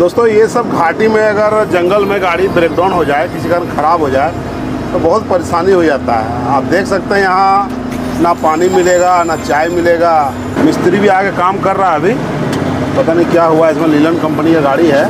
दोस्तों, ये सब घाटी में अगर जंगल में गाड़ी ब्रेक डाउन हो जाए, किसी कारण ख़राब हो जाए तो बहुत परेशानी हो जाता है। आप देख सकते हैं यहाँ ना पानी मिलेगा, ना चाय मिलेगा। मिस्त्री भी आगे काम कर रहा है अभी। पता नहीं क्या हुआ, इसमें लीलन कंपनी की गाड़ी है।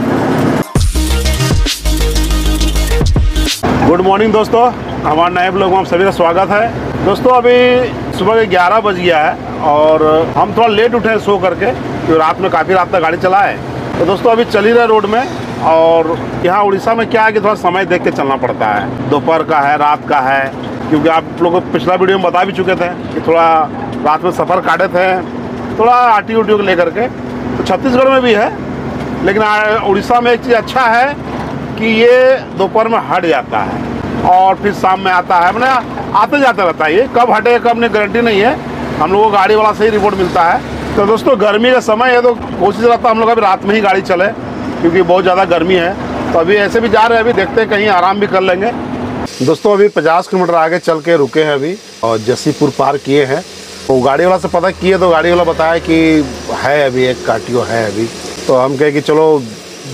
गुड मॉर्निंग दोस्तों। हमारे नए ब्लॉग में आप सभी का स्वागत है। दोस्तों, अभी सुबह के 11 बज गया है और हम थोड़ा लेट उठे हैं सो करके, क्योंकि रात में काफ़ी रात तक गाड़ी चलाए तो दोस्तों, अभी चल ही रहे रोड में और यहाँ उड़ीसा में क्या है कि थोड़ा समय देख के चलना पड़ता है। दोपहर का है, रात का है, क्योंकि आप लोग पिछला वीडियो में बता भी चुके थे कि थोड़ा रात में सफ़र काटे थे, थोड़ा आटी उटी को लेकर के। तो छत्तीसगढ़ में भी है, लेकिन उड़ीसा में एक चीज़ अच्छा है कि ये दोपहर में हट जाता है और फिर शाम में आता है। मैंने आते जाते रहता है, ये कब हटे कब नहीं गारंटी नहीं है। हम लोगों को गाड़ी वाला से ही रिपोर्ट मिलता है। तो दोस्तों, गर्मी का समय है तो कोशिश रहता है हम लोग अभी रात में ही गाड़ी चले, क्योंकि बहुत ज़्यादा गर्मी है। तो अभी ऐसे भी जा रहे हैं, अभी देखते हैं, कहीं आराम भी कर लेंगे। दोस्तों, अभी 50 किलोमीटर आगे चल के रुके हैं अभी, और जसीपुर पार किए हैं। तो गाड़ी वाला से पता किए तो गाड़ी वाला बताया कि है अभी एक काटियो है अभी। तो हम कहे कि चलो,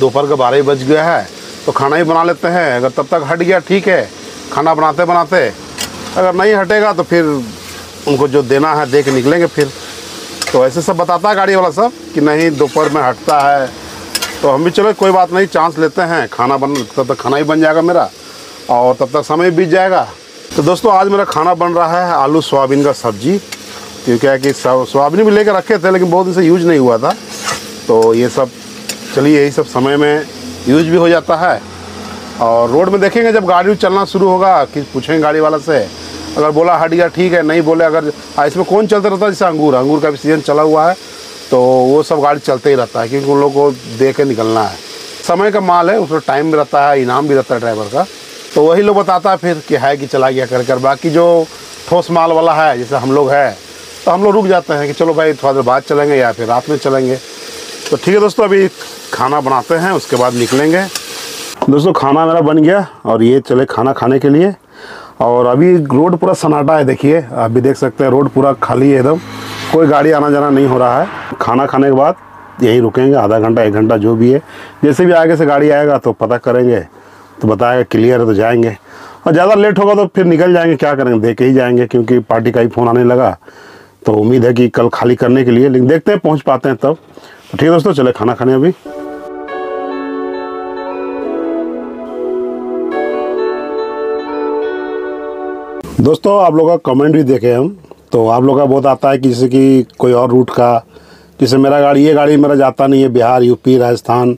दोपहर का बारह बज गया है तो खाना ही बना लेते हैं। अगर तब तक हट गया, ठीक है, खाना बनाते बनाते अगर नहीं हटेगा तो फिर उनको जो देना है दे के निकलेंगे फिर। तो ऐसे सब बताता है गाड़ी वाला सब कि नहीं, दोपहर में हटता है। तो हम भी चलो, कोई बात नहीं, चांस लेते हैं। खाना बन, तब तक खाना ही बन जाएगा मेरा। और तब तक समय बीत जाएगा। तो दोस्तों, आज मेरा खाना बन रहा है आलू सोयाबीन का सब्ज़ी। क्योंकि क्या है कि सोयाबीन भी लेकर रखे थे, लेकिन बहुत दिन से यूज़ नहीं हुआ था। तो ये सब, चलिए, यही सब समय में यूज़ भी हो जाता है। और रोड में देखेंगे जब गाड़ी चलना शुरू होगा, कि पूछेंगे गाड़ी वाला से अगर बोला हट गया ठीक है, नहीं बोले, अगर इसमें कौन चलता रहता है? जैसे अंगूर अंगूर का भी सीज़न चला हुआ है तो वो सब गाड़ी चलते ही रहता है, क्योंकि उन लोग को दे के निकलना है। समय का माल है, उसमें टाइम भी रहता है, इनाम भी रहता है ड्राइवर का। तो वही लोग बताता है फिर कि है कि चला गया कर कर। बाकी जो ठोस माल वाला है, जैसे हम लोग है तो हम लोग रुक जाते हैं कि चलो भाई, थोड़ा देर बाद चलेंगे या फिर रात में चलेंगे। तो ठीक है दोस्तों, अभी खाना बनाते हैं, उसके बाद निकलेंगे। दोस्तों, खाना मेरा बन गया, और ये चले खाना खाने के लिए। और अभी रोड पूरा सन्नाटा है, देखिए, आप भी देख सकते हैं, रोड पूरा खाली है एकदम। कोई गाड़ी आना जाना नहीं हो रहा है। खाना खाने के बाद यहीं रुकेंगे, आधा घंटा, एक घंटा जो भी है। जैसे भी आगे से गाड़ी आएगा तो पता करेंगे तो बताएगा क्लियर है तो जाएँगे। और ज़्यादा लेट होगा तो फिर निकल जाएँगे, क्या करेंगे? दे के ही जाएँगे, क्योंकि पार्टी का ही फ़ोन आने लगा। तो उम्मीद है कि कल खाली करने के लिए, लेकिन देखते हैं, पहुँच पाते हैं तब। तो ठीक है दोस्तों, चले खाना खाने अभी। दोस्तों, आप लोग का कमेंट भी देखे हम। तो आप लोग का बहुत आता है कि जैसे कि कोई और रूट का। जैसे मेरा गाड़ी, ये गाड़ी मेरा जाता नहीं है बिहार यूपी राजस्थान,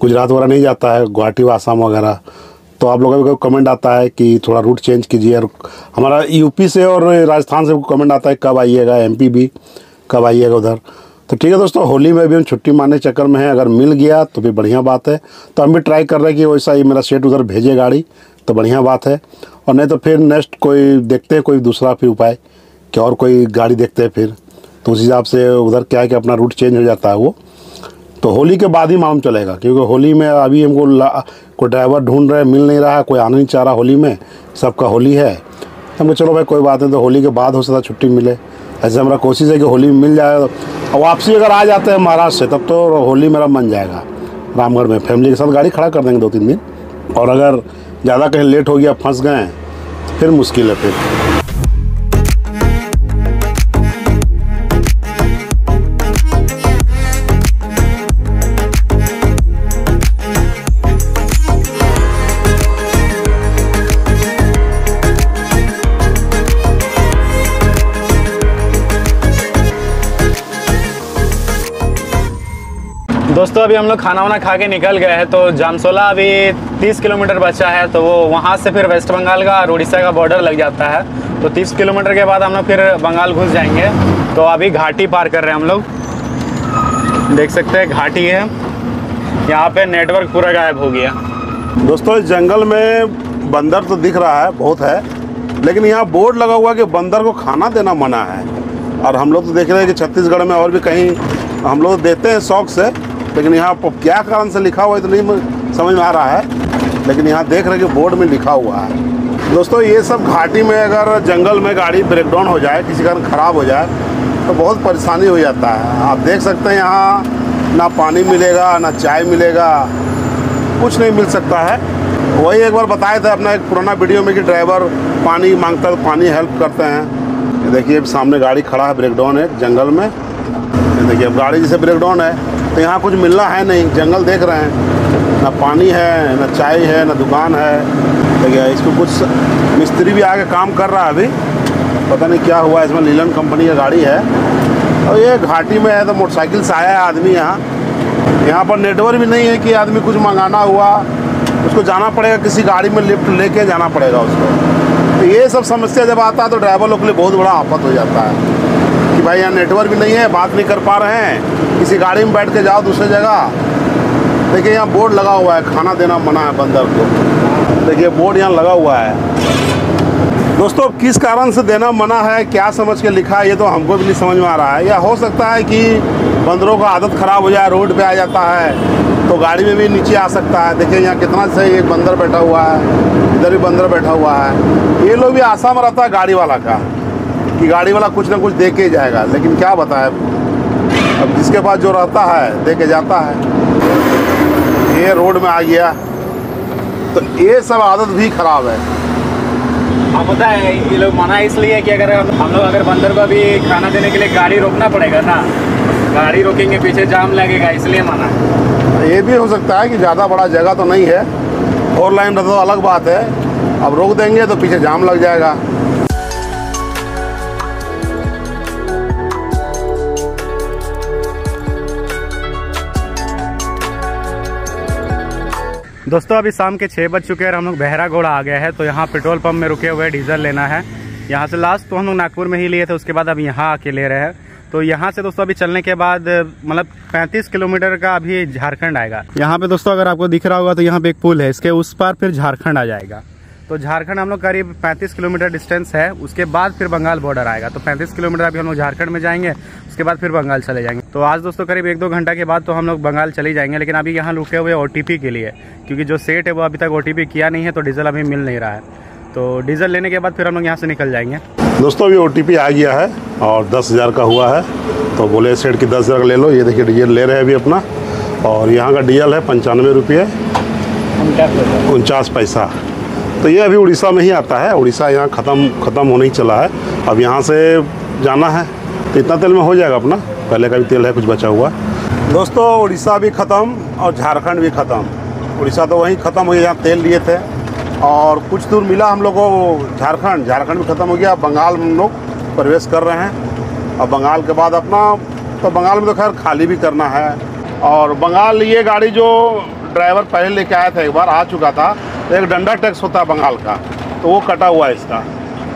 गुजरात वगैरह नहीं जाता है, गुवाहाटी व आसाम वगैरह। तो आप लोगों का कमेंट आता है कि थोड़ा रूट चेंज कीजिए और हमारा यूपी से और राजस्थान से कमेंट आता है, कब आइएगा एमपी भी, कब आइएगा उधर। तो ठीक है दोस्तों, होली में भी हम छुट्टी मारने चक्कर में है। अगर मिल गया तो फिर बढ़िया बात है। तो हम भी ट्राई कर रहे हैं कि वैसा ही मेरा सेट उधर भेजे गाड़ी तो बढ़िया बात है। और नहीं तो फिर नेक्स्ट कोई देखते हैं, कोई दूसरा फिर उपाय कि और कोई गाड़ी देखते हैं फिर। तो उस हिसाब से उधर क्या है कि अपना रूट चेंज हो जाता है वो। तो होली के बाद ही मालूम चलेगा, क्योंकि होली में अभी हमको कोई ड्राइवर ढूंढ रहे मिल नहीं रहा है, कोई आना नहीं चाह रहा होली में, सबका होली है। तो हमको चलो भाई, कोई बात नहीं तो होली के बाद हो सकता छुट्टी मिले। ऐसे हमारा कोशिश है कि होली में मिल जाए। और वापसी अगर आ जाते हैं महाराष्ट्र से, तब तो होली मेरा मन जाएगा। रामगढ़ में फैमिली के साथ गाड़ी खड़ा कर देंगे दो तीन दिन। और अगर ज़्यादा कहीं लेट हो गया फंस गए फिर मुश्किल है फिर। दोस्तों, अभी हम लोग खाना वाना खा के निकल गए हैं तो जामसोला अभी 30 किलोमीटर बचा है तो वो वहाँ से फिर वेस्ट बंगाल का और उड़ीसा का बॉर्डर लग जाता है। तो 30 किलोमीटर के बाद हम लोग फिर बंगाल घुस जाएँगे। तो अभी घाटी पार कर रहे हैं हम लोग। देख सकते हैं, घाटी है। यहाँ पे नेटवर्क पूरा गायब हो गया। दोस्तों, इस जंगल में बंदर तो दिख रहा है, बहुत है। लेकिन यहाँ बोर्ड लगा हुआ कि बंदर को खाना देना मना है। और हम लोग तो देख रहे हैं कि छत्तीसगढ़ में और भी कहीं हम लोग देते हैं शौक से लेकिन यहाँ पर क्या कारण से लिखा हुआ है तो नहीं समझ में आ रहा है? लेकिन यहाँ देख रहे कि बोर्ड में लिखा हुआ है। दोस्तों, ये सब घाटी में अगर जंगल में गाड़ी ब्रेकडाउन हो जाए, किसी कारण ख़राब हो जाए तो बहुत परेशानी हो जाता है। आप देख सकते हैं यहाँ ना पानी मिलेगा, ना चाय मिलेगा, कुछ नहीं मिल सकता है। वही एक बार बताए थे अपना एक पुराना वीडियो में कि ड्राइवर पानी माँगता है तो पानी हेल्प करते हैं। देखिए सामने गाड़ी खड़ा है ब्रेकडाउन है जंगल में। देखिए, अब गाड़ी जैसे ब्रेकडाउन है। तो यहाँ कुछ मिलना है नहीं, जंगल देख रहे हैं। ना पानी है, ना चाय है, ना दुकान है। देखिए इसको कुछ मिस्त्री भी आके काम कर रहा है अभी। पता नहीं क्या हुआ, इसमें लीलन कंपनी का गाड़ी है। और ये घाटी में है तो मोटरसाइकिल से आया है आदमी यहाँ। यहाँ पर नेटवर्क भी नहीं है कि आदमी कुछ मंगाना हुआ। उसको जाना पड़ेगा, किसी गाड़ी में लिफ्ट लेके जाना पड़ेगा उसको। तो ये सब समस्या जब आता है तो ड्राइवर लोग के लिए बहुत बड़ा आफत हो जाता है। कि भाई यहाँ नेटवर्क भी नहीं है, बात नहीं कर पा रहे हैं। किसी गाड़ी में बैठ के जाओ दूसरी जगह। देखिए यहाँ बोर्ड लगा हुआ है, खाना देना मना है बंदर को। देखिए बोर्ड यहाँ लगा हुआ है। दोस्तों, अब किस कारण से देना मना है, क्या समझ के लिखा है, ये तो हमको भी नहीं समझ में आ रहा है। या हो सकता है कि बंदरों का आदत ख़राब हो जाए, रोड पे आ जाता है तो गाड़ी में भी नीचे आ सकता है। देखिए यहाँ कितना सही एक बंदर बैठा हुआ है, इधर भी बंदर बैठा हुआ है। ये लोग भी आशा में रहता है गाड़ी वाला का। कि गाड़ी वाला कुछ ना कुछ दे के ही जाएगा। लेकिन क्या बताए? अब जिसके पास जो रहता है दे के जाता है। ये रोड में आ गया। तो ये सब आदत भी खराब है। हाँ पता है ये लोग मना इसलिए कि अगर हम हम लोग अगर बंदर को भी खाना देने के लिए गाड़ी रोकना पड़ेगा ना गाड़ी रोकेंगे पीछे जाम लगेगा इसलिए मना। है ये भी हो सकता है कि ज़्यादा बड़ा जगह तो नहीं है। फोर लाइन रहता तो अलग बात है। अब रोक देंगे तो पीछे जाम लग जाएगा। दोस्तों, अभी शाम के छः बज चुके हैं और हम लोग बहरा घोड़ा आ गया है तो यहाँ पेट्रोल पंप में रुके हुए डीजल लेना है। यहाँ से लास्ट तो हम लोग नागपुर में ही लिए थे, उसके बाद अब यहाँ आके ले रहे हैं। तो यहाँ से दोस्तों, अभी चलने के बाद मतलब 35 किलोमीटर का अभी झारखंड आएगा। यहाँ पे दोस्तों, अगर आपको दिख रहा होगा तो यहाँ पे एक पुल है, इसके उस पार फिर झारखंड आ जाएगा। तो झारखंड हम लोग करीब 35 किलोमीटर डिस्टेंस है उसके बाद फिर बंगाल बॉर्डर आएगा। तो 35 किलोमीटर अभी हम लोग झारखंड में जाएँगे उसके बाद फिर बंगाल चले जाएँगे। तो आज दोस्तों करीब एक दो घंटा के बाद तो हम लोग बंगाल चले जाएँगे लेकिन अभी यहाँ रुके हुए ओटीपी के लिए क्योंकि जो सेट है वो अभी तक ओटीपी किया नहीं है तो डीजल अभी मिल नहीं रहा है। तो डीजल लेने के बाद फिर हम लोग यहाँ से निकल जाएँगे। दोस्तों अभी ओटीपी आ गया है और दस हज़ार का हुआ है। तो बोले सेट की दस हज़ार ले लो ये देखिए डीजल ले रहे हैं अभी अपना। और यहाँ का डीजल है पंचानवे रुपये। उनचास पैसा। तो ये अभी उड़ीसा में ही आता है। उड़ीसा यहाँ ख़त्म ख़त्म होने ही चला है। अब यहाँ से जाना है। तो इतना तेल में हो जाएगा अपना। पहले का भी तेल है, कुछ बचा हुआ। दोस्तों, उड़ीसा भी ख़त्म और झारखंड भी ख़त्म। उड़ीसा तो वहीं ख़त्म हो गया, जहाँ तेल लिए थे। और कुछ दूर मिला हम लोग को झारखंड। झारखंड भी ख़त्म हो गया। बंगाल में लोग प्रवेश कर रहे हैं। और बंगाल के बाद अपना तो बंगाल में तो खैर खाली भी करना है। और बंगाल ये गाड़ी जो ड्राइवर पहले लेके आया था, एक बार आ चुका था। एक डंडा टैक्स होता है बंगाल का तो वो कटा हुआ है इसका।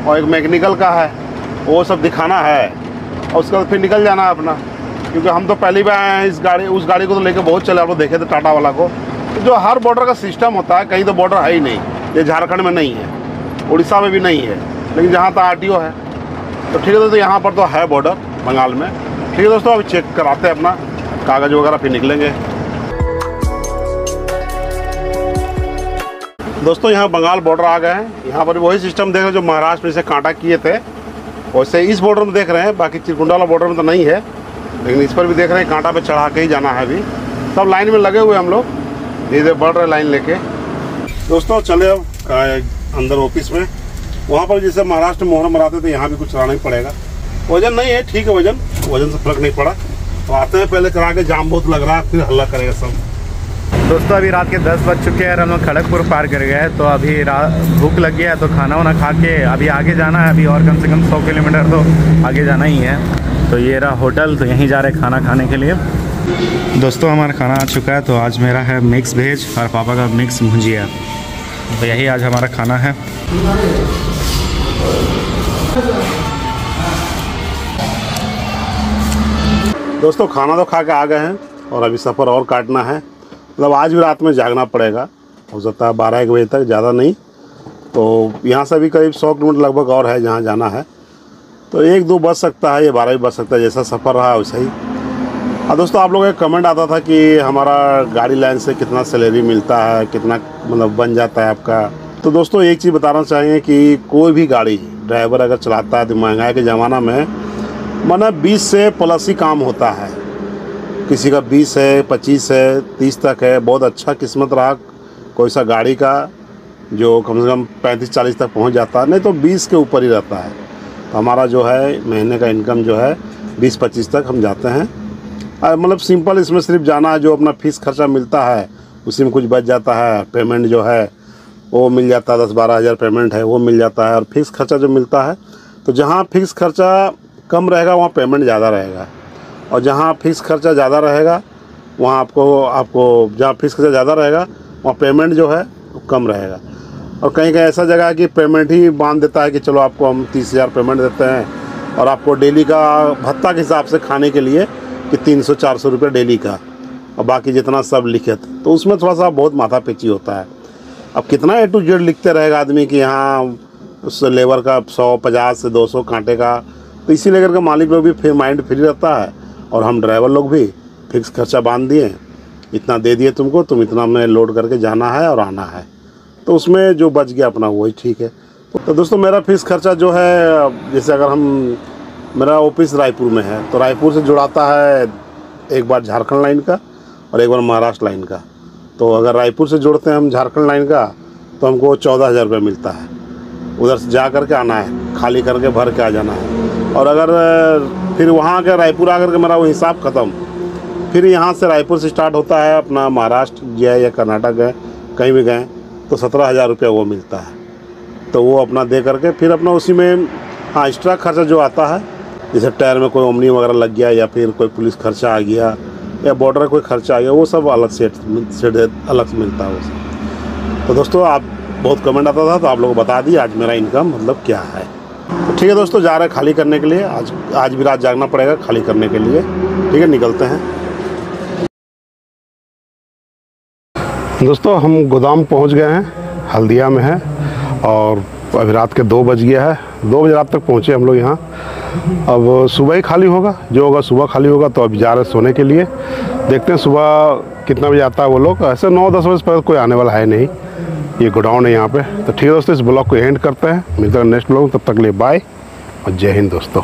और एक मैकेनिकल का है, वो सब दिखाना है, और उसके बाद फिर निकल जाना है अपना। क्योंकि हम तो पहली बार आए हैं इस गाड़ी, उस गाड़ी को तो लेके बहुत चले, आप लोग देखे थे टाटा वाला को। तो जो हर बॉर्डर का सिस्टम होता है, कहीं तो बॉर्डर है ही नहीं, ये झारखंड में नहीं है, उड़ीसा में भी नहीं है, लेकिन जहाँ तक आर है। तो ठीक है दोस्तों, यहाँ पर तो है बॉर्डर बंगाल में। ठीक है दोस्तों अभी चेक कराते हैं अपना, कागज़ वगैरह फिर निकलेंगे। दोस्तों, यहाँ बंगाल बॉर्डर आ गए हैं। यहाँ पर वही सिस्टम देख रहे हैं जो महाराष्ट्र में से कांटा किए थे। वैसे इस बॉर्डर में देख रहे हैं, बाकी चिरकुंडा वाला बॉर्डर में तो नहीं है, लेकिन इस पर भी देख रहे हैं, कांटा पे चढ़ा के ही जाना है अभी। सब लाइन में लगे हुए हम लोग। धीरे धीरे बढ़ रहे लाइन लेके। दोस्तों, चले अब अंदर ऑफ़िस में। वहाँ पर जैसे महाराष्ट्र में मोहरम मनाते थे, यहाँ भी कुछ कराना ही पड़ेगा। वज़न नहीं है, ठीक है वज़न। वज़न से फ़र्क नहीं पड़ा। तो आते हैं, पहले करा के जाम बहुत लग रहा है, फिर हल्ला करेगा सब। दोस्तों, अभी रात के 10 बज चुके हैं और हम लोग खड़गपुर पार कर गए तो अभी भूख लग गया है तो खाना वाना खा के अभी आगे जाना है। अभी और कम से कम 100 किलोमीटर तो आगे जाना ही है। तो ये रहा होटल तो यहीं जा रहे खाना खाने के लिए। दोस्तों, हमारा खाना आ चुका है तो आज मेरा है मिक्स भेज और पापा का मिक्स भुजिया। तो यही आज हमारा खाना है। दोस्तों, खाना तो खा के आ गए हैं और अभी सफ़र और काटना है। मतलब आज भी रात में जागना पड़ेगा। हो सकता है बारह एक बजे तक, ज़्यादा नहीं। तो यहाँ से भी करीब सौ किलोमीटर लगभग और है जहाँ जाना है। तो एक दो बज सकता है, या बारह भी बज सकता है, जैसा सफ़र रहा है वैसा ही। और दोस्तों, आप लोगों का कमेंट आता था कि हमारा गाड़ी लाइन से कितना सैलरी मिलता है, कितना मतलब बन जाता है आपका। तो दोस्तों, एक चीज़ बताना चाहेंगे कि कोई भी गाड़ी ड्राइवर अगर चलाता है तो महँगाई के ज़माना में, माना बीस से प्लस ही काम होता है। किसी का बीस है, पच्चीस है, तीस तक है, बहुत अच्छा किस्मत रहा कोई सा गाड़ी का जो कम से कम पैंतीस, चालीस तक पहुँच जाता है नहीं तो बीस के ऊपर ही रहता है। तो हमारा जो है, महीने का इनकम जो है, बीस, पच्चीस तक हम जाते हैं। मतलब सिंपल इसमें सिर्फ़ जाना है, जो अपना फ़ीस खर्चा मिलता है, उसी में कुछ बच जाता है, पेमेंट जो है, वो मिल जाता है, दस, बारह हज़ार पेमेंट है, वो मिल जाता है, और फिक्स खर्चा जो मिलता है तो जहाँ फिक्स खर्चा कम रहेगा, वहाँ पेमेंट ज़्यादा रहेगा। और जहाँ फिक्स खर्चा ज़्यादा रहेगा, वहाँ आपको आपको जहाँ फिक्स खर्चा ज़्यादा रहेगा, वहाँ पेमेंट जो है कम रहेगा। और कहीं कहीं ऐसा जगह है कि पेमेंट ही बाँध देता है कि चलो आपको हम तीस हज़ार पेमेंट देते हैं और आपको डेली का भत्ता के हिसाब से खाने के लिए कि तीन सौ, चार सौ रुपये डेली का और बाकी जितना सब लिखित। तो उसमें थोड़ा सा बहुत माथा पेची होता है। अब कितना ए टू जेड लिखते रहेगा आदमी कि यहाँ उस लेबर का सौ, पचास से दो सौ कांटे का तो इसी लेकर के मालिक लोग भी फिर माइंड फ्री रहता है। और हम ड्राइवर लोग भी फिक्स खर्चा बाँध दिए, इतना दे दिए तुमको, तुम इतना में लोड करके जाना है और आना है। तो उसमें जो बच गया अपना, वही ठीक है। तो दोस्तों, मेरा फिक्स खर्चा जो है, जैसे अगर हम, मेरा ऑफ़िस रायपुर में है तो रायपुर से जुड़ाता है एक बार झारखंड लाइन का और एक बार महाराष्ट्र लाइन का। तो अगर रायपुर से जोड़ते हैं हम झारखंड लाइन का तो हमको चौदह हज़ार रुपये मिलता है। उधर से जा करके आना है, खाली करके भर के आ जाना है। और अगर फिर वहाँ के रायपुर आकर के मेरा वो हिसाब ख़त्म। फिर यहाँ से रायपुर से स्टार्ट होता है, अपना महाराष्ट्र गए या कर्नाटक गए, कहीं भी गए तो सत्रह हज़ार रुपया वो मिलता है। तो वो अपना दे करके फिर अपना उसी में हाँ एक्स्ट्रा खर्चा जो आता है, जैसे टायर में कोई ओमनी वगैरह लग गया या फिर कोई पुलिस खर्चा आ गया, या बॉर्डर कोई खर्चा आ गया, वो सब अलग से सेट अलग से मिलता है वो सब। तो दोस्तों, आप, बहुत कमेंट आता था तो आप लोगों बता दिए आज मेरा इनकम मतलब क्या है। ठीक है दोस्तों, जा रहे हैं खाली करने के लिए। आज आज भी रात जागना पड़ेगा खाली करने के लिए। ठीक है, निकलते हैं। दोस्तों, हम गोदाम पहुँच गए हैं, हल्दिया में है, और अभी रात के दो बज गया है। दो बजे रात तक पहुँचे हम लोग यहाँ। अब सुबह ही खाली होगा। जो होगा सुबह खाली होगा तो अभी जा रहे सोने के लिए। देखते हैं सुबह कितना बजे आता है वो लोग। ऐसे नौ दस बजे पर कोई आने वाला है नहीं। ये गोडाउन है यहाँ पे। तो ठीक है दोस्तों, इस ब्लॉग को एंड करते हैं। मिलते हैं नेक्स्ट ब्लॉग तब तक लिए बाय और जय हिंद दोस्तों।